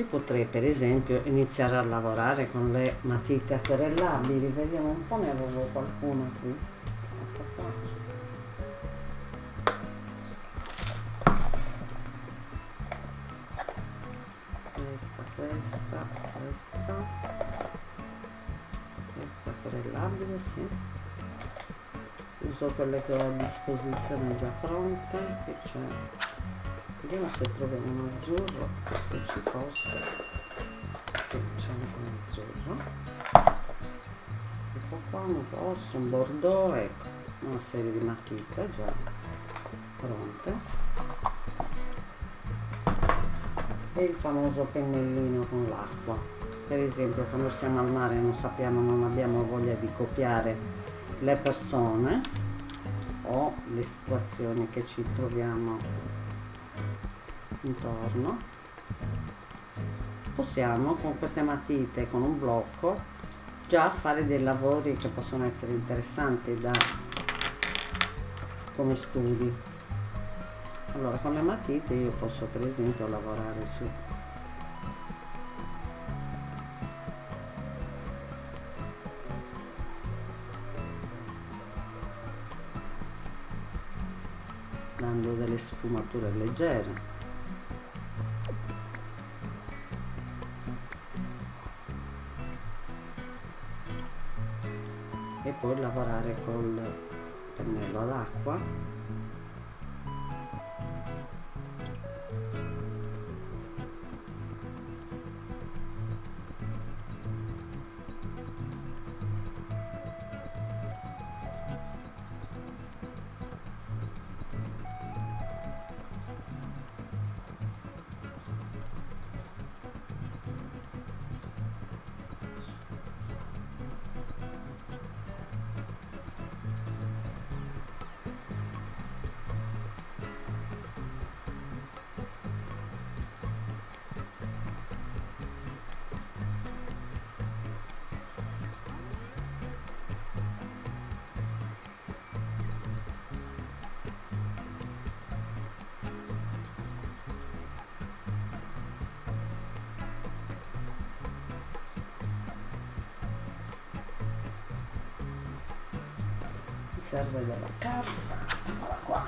qui potrei per esempio iniziare a lavorare con le matite acquerellabili. Vediamo un po' ne avevo qualcuna qui. Ecco questa questa questa. Questa acquerellabile sì. Uso quelle che ho a disposizione già pronte. Qui c'è vediamo se troviamo un azzurro? Se ci fosse. Sì c'è anche un azzurro. Ecco qua un rosso un bordeaux ecco. Una serie di matite già pronte. E il famoso pennellino con l'acqua. Per esempio quando siamo al mare non sappiamo non abbiamo voglia di copiare le persone o le situazioni che ci troviamo intorno. Possiamo con queste matite con un blocco già fare dei lavori che possono essere interessanti da come studi. Allora con le matite io posso per esempio lavorare su. Dando delle sfumature leggere e poi lavorare col pennello ad serve della carta. Eccola qua.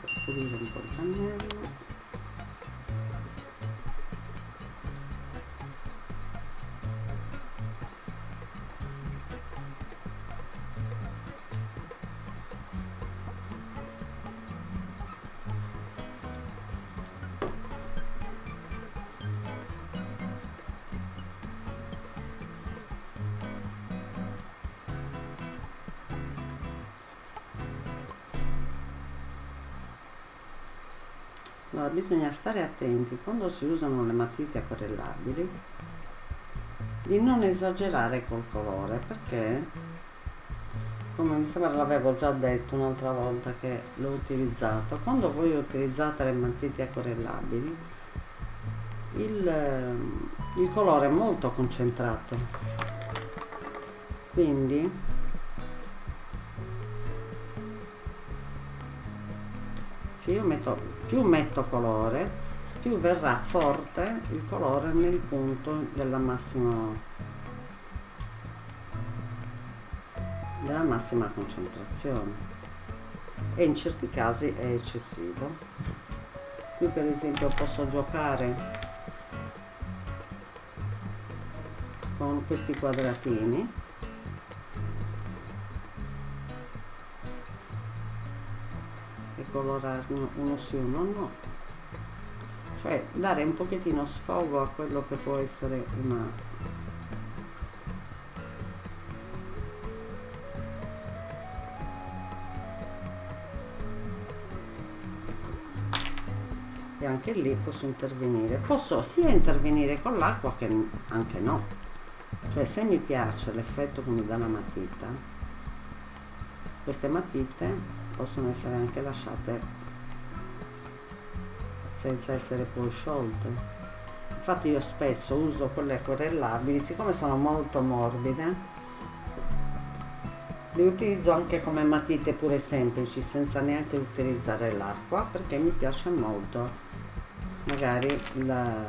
Per pulire un po' il pannello Allora, bisogna stare attenti quando si usano le matite acquerellabili di non esagerare col colore perché come mi sembra l'avevo già detto un'altra volta che l'ho utilizzato quando voi utilizzate le matite acquerellabili il, il colore è molto concentrato. Quindi se io metto più metto colore più verrà forte il colore nel punto della massima della massima concentrazione. E in certi casi è eccessivo. Qui per esempio posso giocare con questi quadratini colorarne uno sì uno no. Cioè dare un pochettino sfogo a quello che può essere una e anche lì posso intervenire. Posso sia intervenire con l'acqua che anche no. Cioè se mi piace l'effetto che mi dà la matita queste matite possono essere anche lasciate senza essere poi sciolte. Infatti io spesso uso quelle acquerellabili siccome sono molto morbide le utilizzo anche come matite pure semplici senza neanche utilizzare l'acqua perché mi piace molto. Magari il,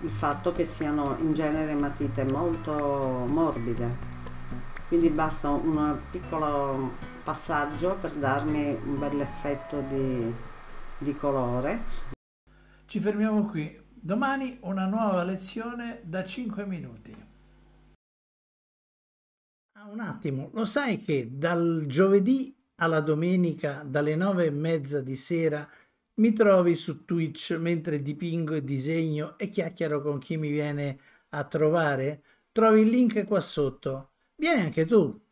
il fatto che siano in genere matite molto morbide. Quindi basta un piccolo passaggio per darmi un bel effetto di, di colore ci fermiamo qui domani una nuova lezione da 5 minuti ah, un attimo lo sai che dal giovedì alla domenica dalle nove e mezza di sera mi trovi su Twitch mentre dipingo e disegno e chiacchiero con chi mi viene a trovare? Trovi il link qua sotto. Vieni anche tu.